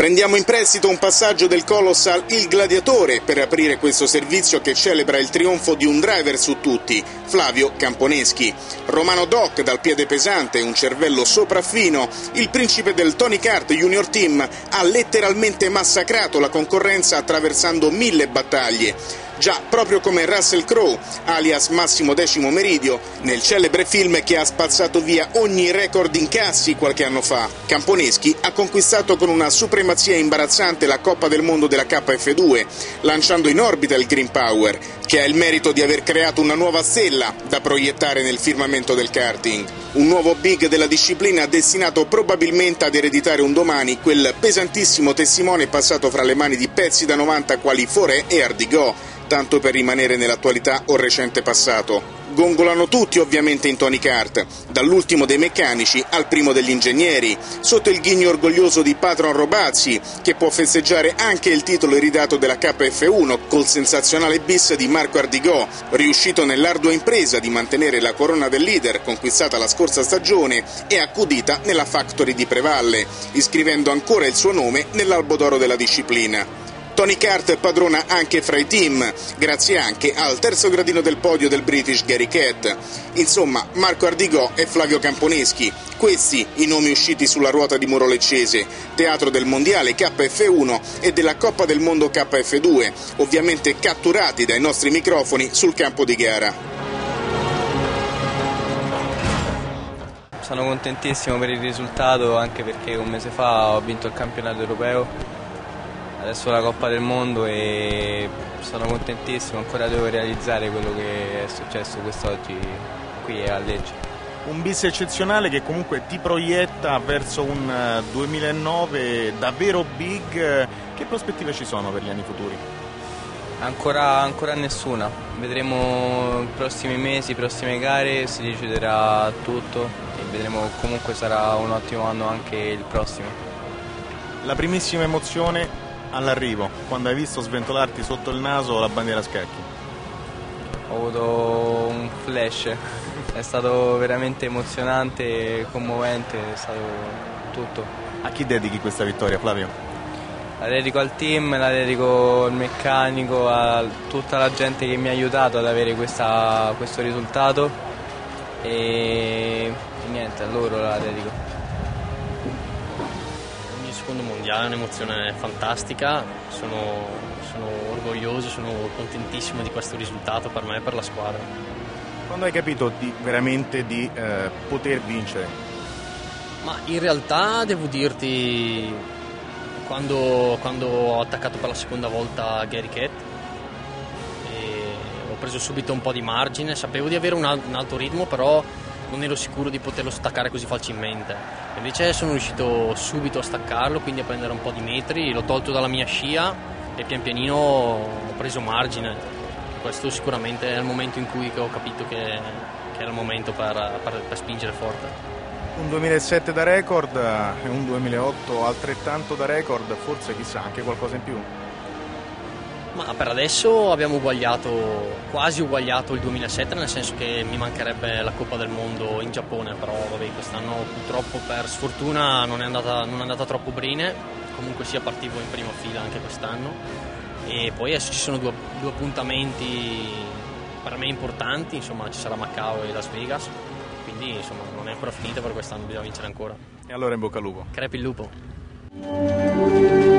Prendiamo in prestito un passaggio del Colossal Il Gladiatore per aprire questo servizio che celebra il trionfo di un driver su tutti, Flavio Camponeschi. Romano Doc dal piede pesante, un cervello sopraffino, il principe del Tony Kart Junior Team ha letteralmente massacrato la concorrenza attraversando mille battaglie. Già, proprio come Russell Crowe, alias Massimo Decimo Meridio, nel celebre film che ha spazzato via ogni record incassi qualche anno fa. Camponeschi ha conquistato con una supremazia imbarazzante la Coppa del Mondo della KF2, lanciando in orbita il Green Power, che ha il merito di aver creato una nuova stella da proiettare nel firmamento del karting. Un nuovo big della disciplina destinato probabilmente ad ereditare un domani quel pesantissimo testimone passato fra le mani di pezzi da 90 quali Foré e Ardigò, tanto per rimanere nell'attualità o recente passato. Gongolano tutti ovviamente in Tony Kart, dall'ultimo dei meccanici al primo degli ingegneri, sotto il ghigno orgoglioso di Patron Robazzi, che può festeggiare anche il titolo iridato della KF1 col sensazionale bis di Marco Ardigò, riuscito nell'ardua impresa di mantenere la corona del leader conquistata la scorsa stagione e accudita nella Factory di Prevalle, iscrivendo ancora il suo nome nell'albo d'oro della disciplina. Tony Kart padrona anche fra i team, grazie anche al terzo gradino del podio del British Gary Cat. Insomma, Marco Ardigò e Flavio Camponeschi, questi i nomi usciti sulla ruota di Muro Leccese, teatro del Mondiale KF1 e della Coppa del Mondo KF2, ovviamente catturati dai nostri microfoni sul campo di gara. Sono contentissimo per il risultato anche perché un mese fa ho vinto il campionato europeo, adesso la Coppa del Mondo e sono contentissimo, ancora devo realizzare quello che è successo quest'oggi qui a Lecce. Un bis eccezionale che comunque ti proietta verso un eh, 2009 davvero big. Che prospettive ci sono per gli anni futuri? Ancora, ancora nessuna, vedremo i prossimi mesi, prossime gare, si deciderà tutto e vedremo comunque sarà un ottimo anno anche il prossimo. La primissima emozione all'arrivo, quando hai visto sventolarti sotto il naso la bandiera a scacchi. Ho avuto un flash, è stato veramente emozionante, commovente, è stato tutto. A chi dedichi questa vittoria, Flavio? La dedico al team, la dedico al meccanico, a tutta la gente che mi ha aiutato ad avere questa- questo risultato e, e niente, a loro la dedico. Secondo mondiale è un'emozione fantastica, sono, sono orgoglioso, sono contentissimo di questo risultato per me e per la squadra. Quando hai capito di- veramente di eh, poter vincere? Ma in realtà devo dirti, quando, quando ho attaccato per la seconda volta Gary e ho preso subito un po' di margine, sapevo di avere un, un alto ritmo, però non ero sicuro di poterlo staccare così facilmente. Invece sono riuscito subito a staccarlo, quindi a prendere un po' di metri, l'ho tolto dalla mia scia e pian pianino ho preso margine. Questo sicuramente è il momento in cui ho capito che, che era il momento per- per- per spingere forte. Un 2007 da record eh, e un 2008 altrettanto da record, forse chissà anche qualcosa in più. Ma per adesso abbiamo uguagliato, quasi uguagliato il 2007, nel senso che mi mancherebbe la Coppa del Mondo in Giappone, però vabbè, quest'anno purtroppo per sfortuna non è andata, non è andata troppo bene, comunque sia partivo in prima fila anche quest'anno. E poi adesso ci sono due, due appuntamenti per me importanti, insomma ci sarà Macao e Las Vegas, quindi insomma non è ancora finita per quest'anno, bisogna vincere ancora. E allora in bocca al lupo. Crepi il lupo.